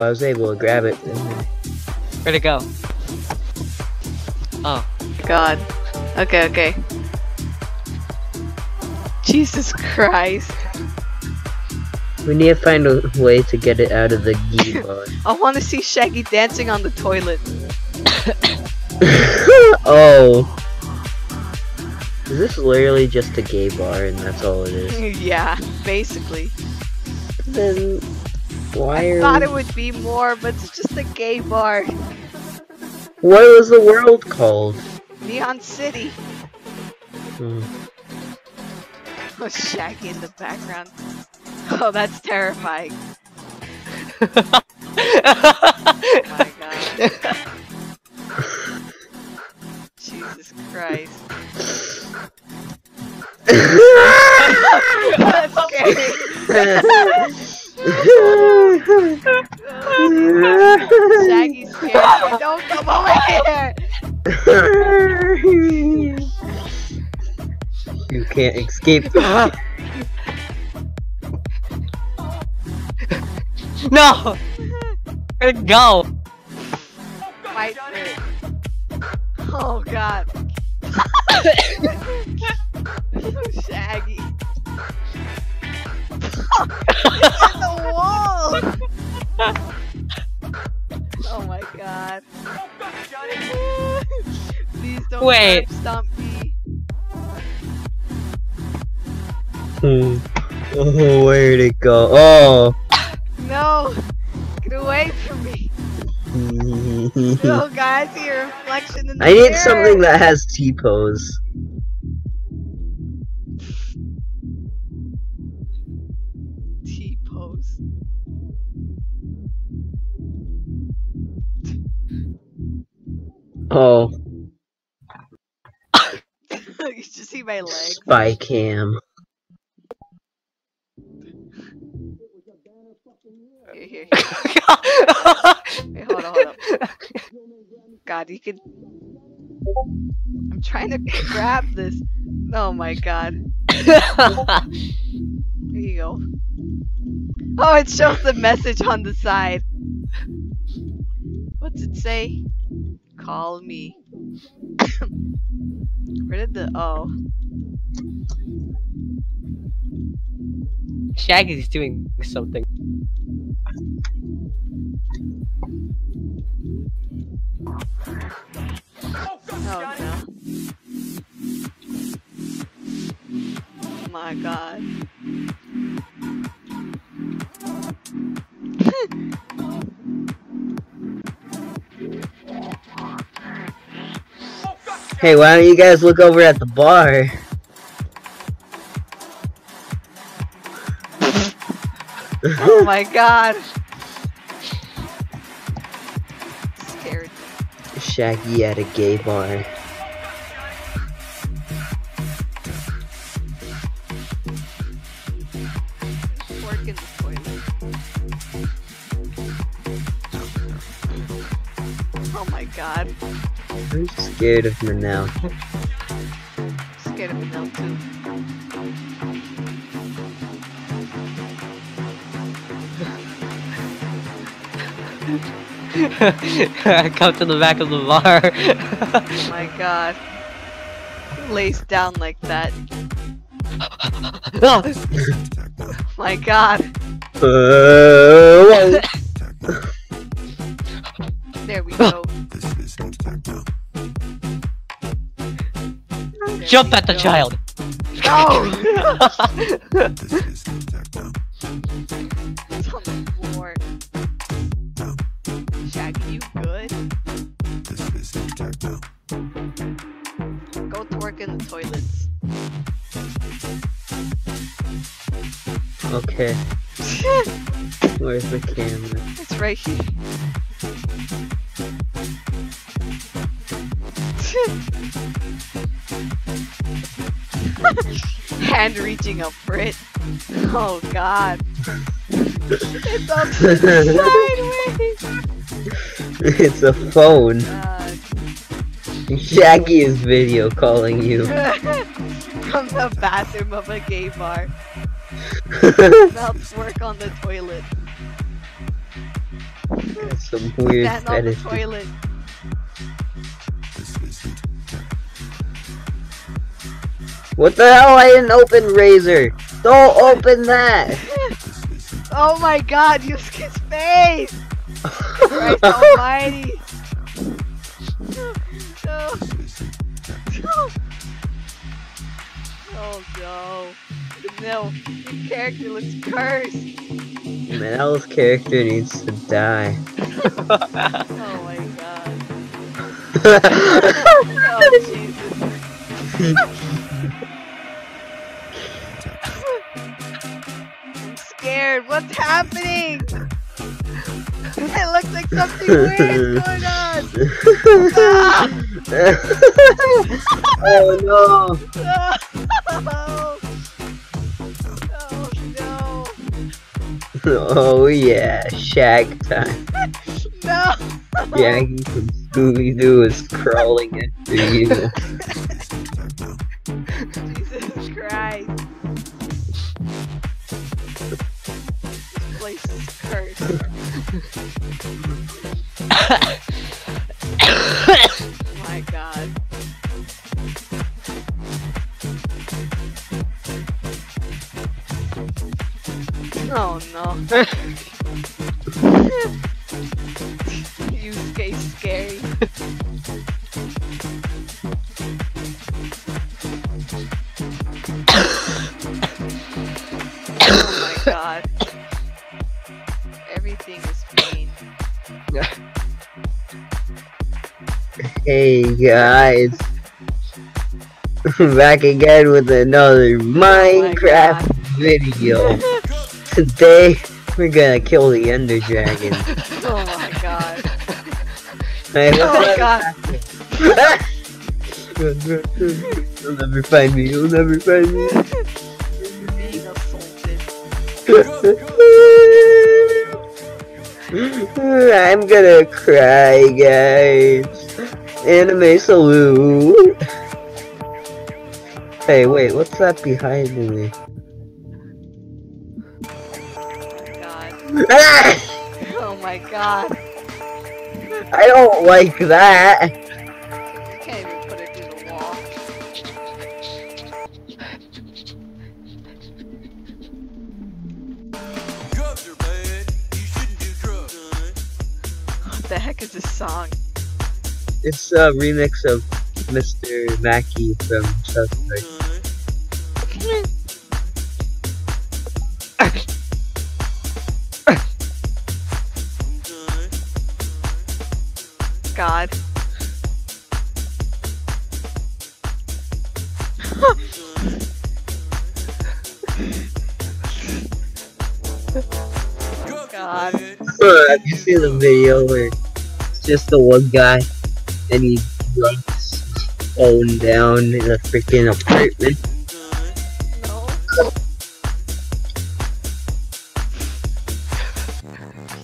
I was able to grab it. Where'd it go? Oh. God. Okay, okay. Jesus Christ. We need to find a way to get it out of the gee bar. I want to see Shaggy dancing on the toilet. oh. Is this literally just a gay bar and that's all it is? yeah, basically. Then why I thought we... it would be more, but it's just a gay bar. What was the world called? Neon City. Hmm. Oh, Shaggy in the background. Oh, that's terrifying. Oh my god. Jesus Christ. That's scary. Escape. Ah. no! Where'd go? Fight for. Oh god. Shaggy. it's in the wall! oh my god. Please don't Wait. stomp where'd it go? Oh. No! Get away from me! Oh guys, I see your reflection in the I need mirror. something that has T-pose. T-pose. Oh, you should see my legs. spy cam. Wait, hold on, hold on. God, you could. I'm trying to grab this. Oh my god. Here you go. Oh, it shows the message on the side. What's it say? Call me. Where did the. Oh. Shaggy's doing something. Oh no. Oh, my god. Hey, why don't you guys look over at the bar? Oh my god. Scared. Shaggy at a gay bar. Fork the toilet. Oh my god. I'm scared of Menil. Scared of Menil too. I come to the back of the bar. Oh my god. Lays down like that. Oh my god. Uh, There we go. Jump at the child! No! Work in the toilets. okay, where's the camera? it's right here. Hand reaching up for it. Oh god. It's up sideways. it's a phone. God. Shaggy is video calling you. From the bathroom of a gay bar. Helps work on the toilet. Some weird Stand on the toilet. What the hell? I didn't open Razor. Don't open that. Oh my god, use his face! Christ almighty! Oh no. No, your character looks cursed. Mel's character needs to die. Oh my god. Oh Jesus. I'm scared. What's happening? It looks like something weird is going on. Oh no! Oh, oh no. Oh yeah, shag time. No. Shaggy from Scooby Doo is crawling after you. Oh my god. Everything is mean. Hey guys, back again with another oh Minecraft video. Today we're gonna kill the Ender Dragon. Oh god. You'll never find me. You'll never find me. Being assaulted. I'm gonna cry, guys. Anime salute. Hey, wait, what's that behind me? Oh my god. Oh my god. I don't like that. You can't even put it through the wall. Drugs are bad. You shouldn't do drugs. What the heck is this song? It's a remix of Mr. Mackey from South Park. God. God. Have you seen the video where it's just the one guy and he drunks falling down in a freaking apartment? No.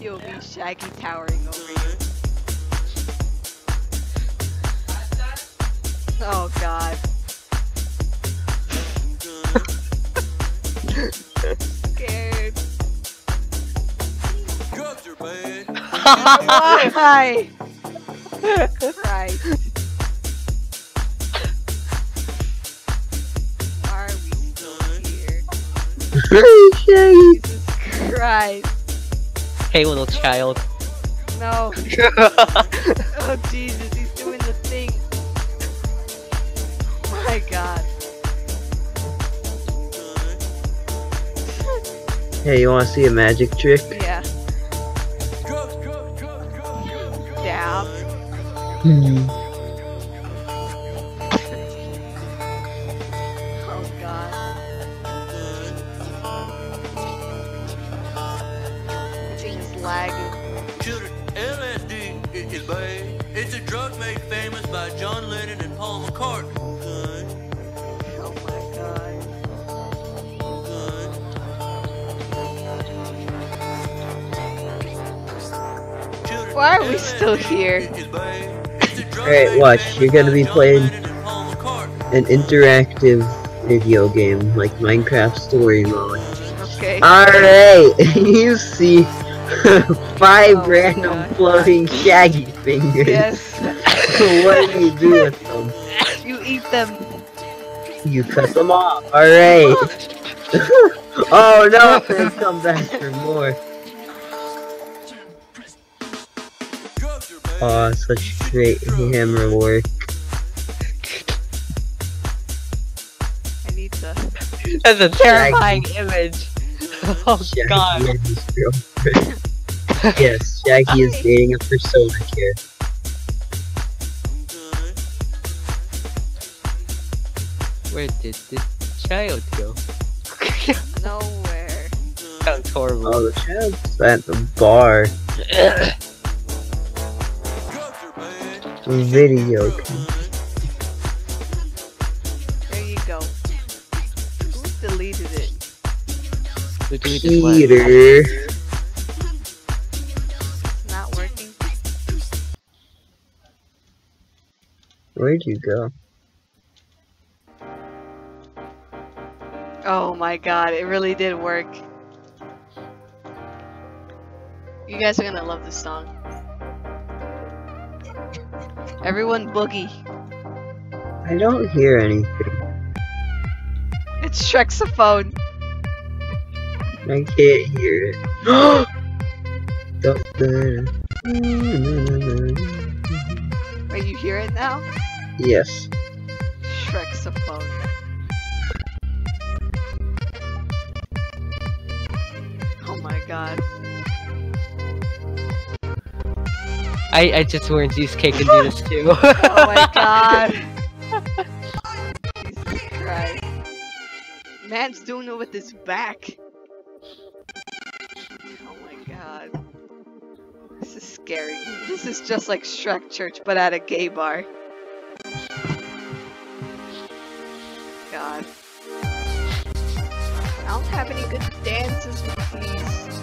POV Shaggy towering over you. Oh god. Scared. Drugs are bad. Why? Christ. Are we still here? Shaggy. Jesus Christ. hey, little child. No. Oh Jesus, My God. Hey, you wanna see a magic trick? Yeah. Drugs, Alright, watch, you're gonna be playing- Lennon and Paul McCartney. An interactive video game like Minecraft Story Mode. Okay. Alright, you see Five Oh random God. floating shaggy fingers. Yes. what do you do with them? You eat them. You cut them off. Alright. oh no, they come back for more. Bad. Oh, such great hammer work. I need to. That's a terrifying image. Oh Shaggy god. his yes, Shaggy is dating a persona here. Where did this child go? Nowhere. Sounds horrible. Oh, the child's at the bar. Drugs are bad. Video. There you go. Who deleted it? We're doing this one. Peter. It's not working. Where'd you go? Oh my god, it really did work. You guys are gonna love this song. Everyone boogie. I don't hear anything. It's Shrexophone. I can't hear it. Wait, you hear it now? yes. Shrexophone. Oh I, I just warned you, Cake can do this too. Oh my god. Jesus Christ. Man's doing it with his back. Oh my god. This is scary. This is just like Shrek Church, but at a gay bar. God. I don't have any good dances with these.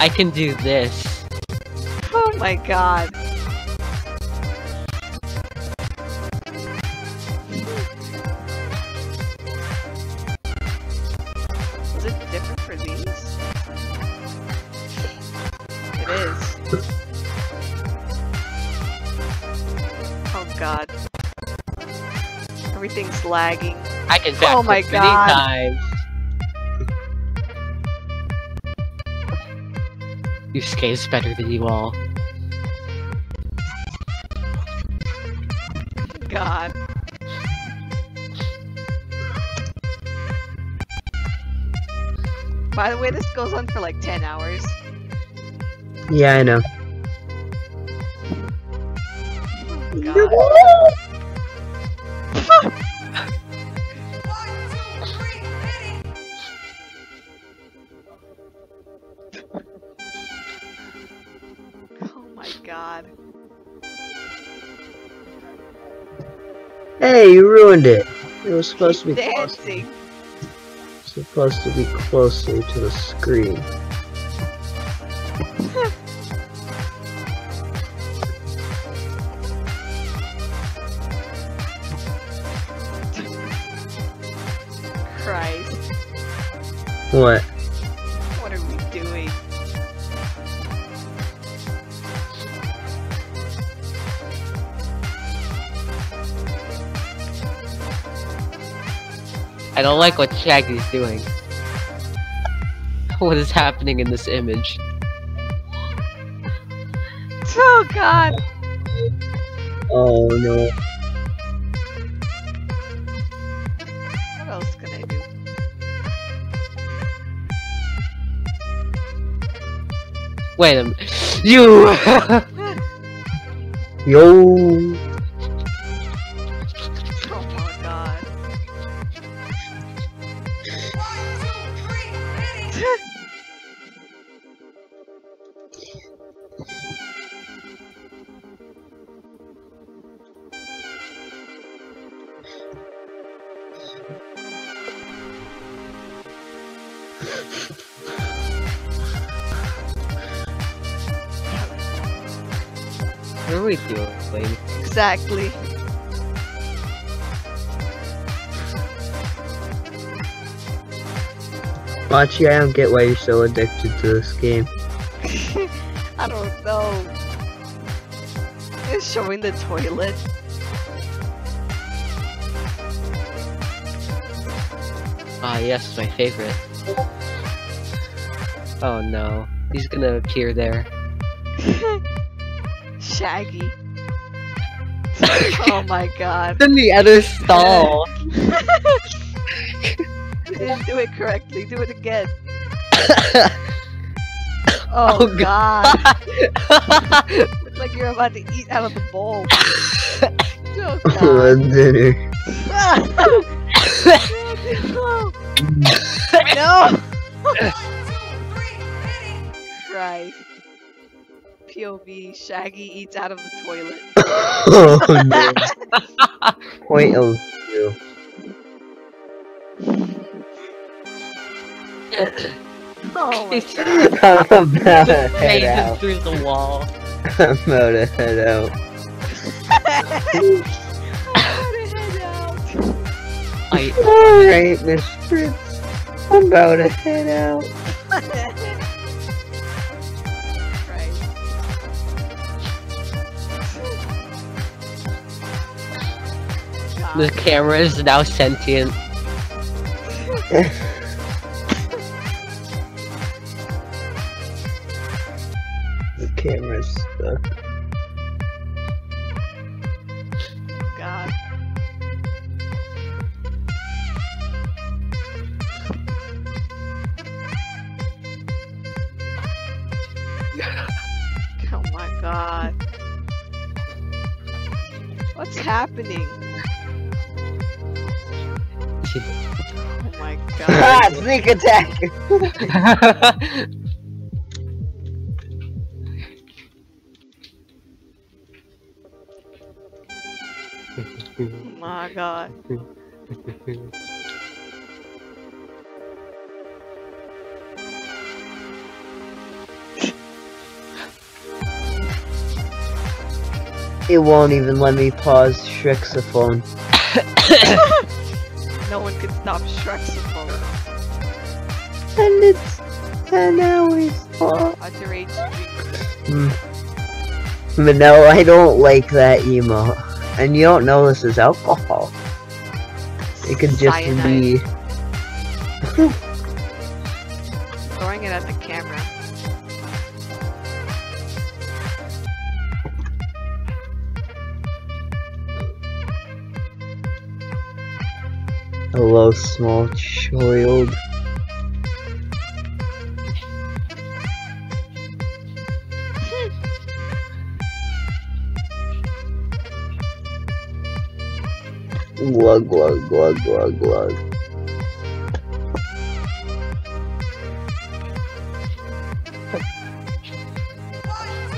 I can do this. Oh my god. Is it different for these? It is. Oh god. Everything's lagging. I can oh backflip Oh my many times. Yusuke is better than you all. God. By the way, this goes on for like 10 hours. Yeah, I know. Hey, you ruined it. It was supposed to be Keep closer, dancing. supposed to be closer to the screen. Christ. What I don't like what Shaggy's doing. What is happening in this image? Oh god. Oh no. What else can I do? Wait a minute. You! Yo. What are we doing? Exactly. Machi, I don't get why you're so addicted to this game. I don't know. It's showing the toilet. Ah, yes, my favorite. Oh no, he's gonna appear there. Shaggy. oh my god. In the other stall. You didn't do it correctly. Do it again. Oh, Oh, god. Looks like you're about to eat out of the bowl. Oh god. dinner. no! Christ. POV, Shaggy eats out of the toilet. oh no. Point of view. Oh my god. I'm about to head out. through the wall. I'm about to head out. I Alright, Miss Fritz. I'm about to head out. The camera is now sentient. stuck. God. Oh my god. What's happening? Oh my god. Sneak attack! My god. It won't even let me pause Shrexophone. No one can stop Shrexophone. And it's 10 hours long. Underage Hmm. But no, I don't like that emo. And you don't know this is alcohol. It could just Cyanide. be. Throwing it at the camera. Hello, small child. Glug glug glug glug glug.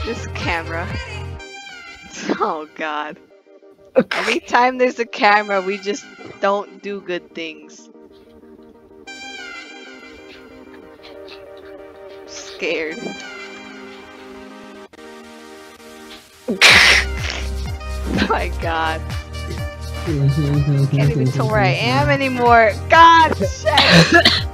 This camera. Oh god. Anytime there's a camera, we just don't do good things. I'm Scared. oh my god. Can't even tell where I am anymore. God, shit.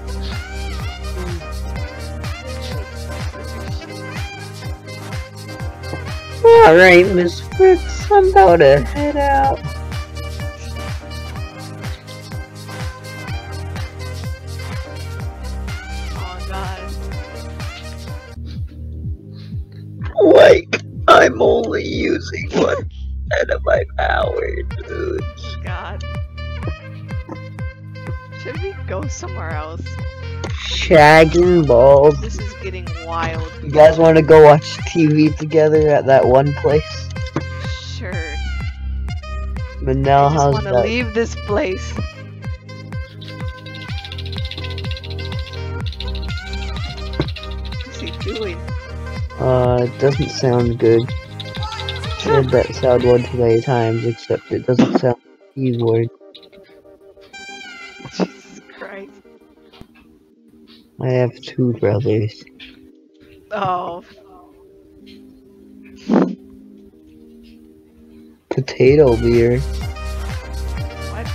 Alright, Miss Fritz, I'm about to head out. Oh god. Like, I'm only using one out of my power, dude. God. Should we go somewhere else? Shagging balls. This is getting wild. You guys want to go watch TV together at that one place? Sure. But now, I just how's want to that? leave this place. What's he doing? Uh, it doesn't sound good. Heard that sound one too many times, except it doesn't sound keyboard. Jesus Christ. I have two brothers. Oh, Potato beer, what?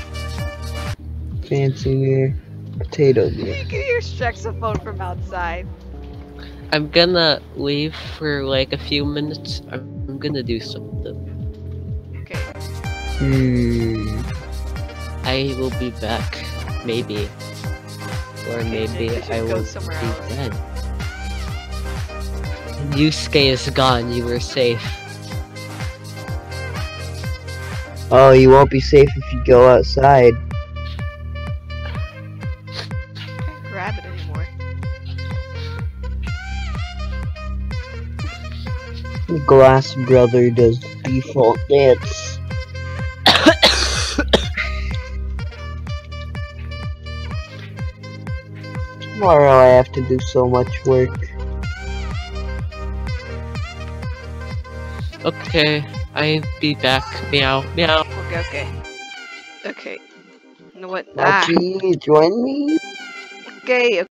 fancy beer, potato beer. You can hear saxophone from outside. I'm gonna leave for like a few minutes. I'm, I'm gonna do something. Okay. Hmm. I will be back, maybe, or Okay, maybe I should go will somewhere be else. dead. Yusuke is gone. You were safe. Oh, you won't be safe if you go outside. Glass Brother does default dance. Tomorrow I have to do so much work. Okay, I'll be back. Meow, meow. Okay, okay. Okay. You know what? Ah, Machi, join me? Okay, okay,